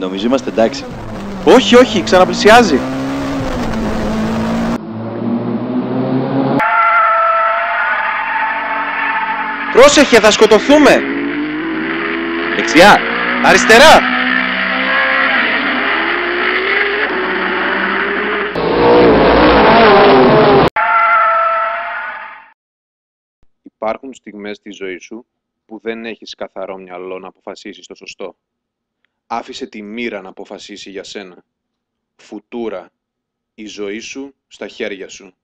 Νομίζω είμαστε εντάξει. Όχι, όχι, ξαναπλησιάζει. Πρόσεχε, θα σκοτωθούμε. Δεξιά. Αριστερά. Υπάρχουν στιγμές στη ζωή σου που δεν έχεις καθαρό μυαλό να αποφασίσεις το σωστό. Άφησε τη μοίρα να αποφασίσει για σένα. Φουτούρα. Η ζωή σου στα χέρια σου.